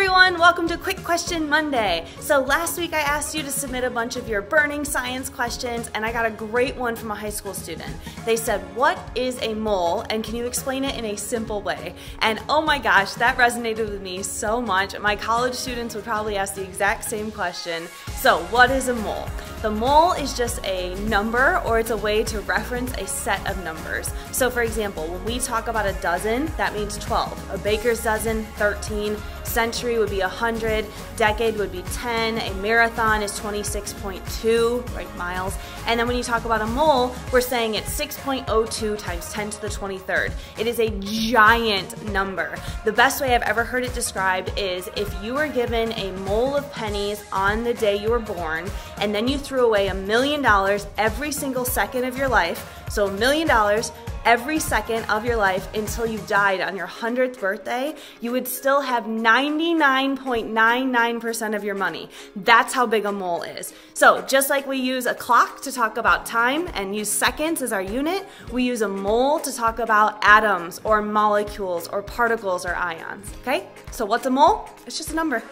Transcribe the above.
everyone, welcome to Quick Question Monday. So last week I asked you to submit a bunch of your burning science questions and I got a great one from a high school student. They said, what is a mole and can you explain it in a simple way? And oh my gosh, that resonated with me so much. My college students would probably ask the exact same question. So what is a mole? The mole is just a number or it's a way to reference a set of numbers. So for example, when we talk about a dozen, that means 12. A baker's dozen, 13. Century would be 100. Decade would be 10. A marathon is 26.2, right, miles. And then when you talk about a mole, we're saying it's 6.02 times 10 to the 23rd. It is a giant number. The best way I've ever heard it described is if you were given a mole of pennies on the day you were born, and then you threw away a million dollars every single second of your life. So, a million dollars every second of your life until you died on your 100th birthday, you would still have 99.99% of your money. That's how big a mole is. So, just like we use a clock to talk about time and use seconds as our unit, we use a mole to talk about atoms or molecules or particles or ions. Okay? So, what's a mole? It's just a number.